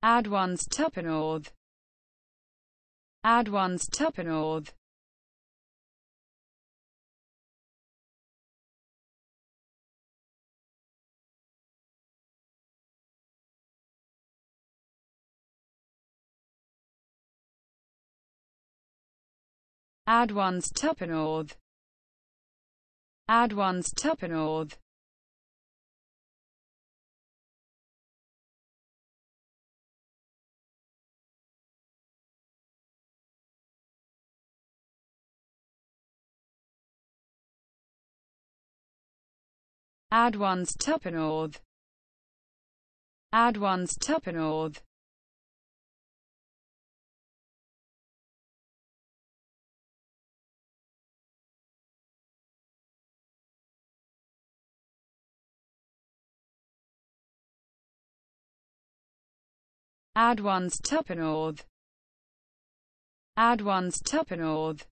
Add ones Twopenn'orth. Add ones Twopenn'orth. Add ones Twopenn'orth. Add ones Twopenn'orth. Add ones Twopenn'orth. Add ones Twopenn'orth. Add ones Twopenn'orth. Add ones Twopenn'orth.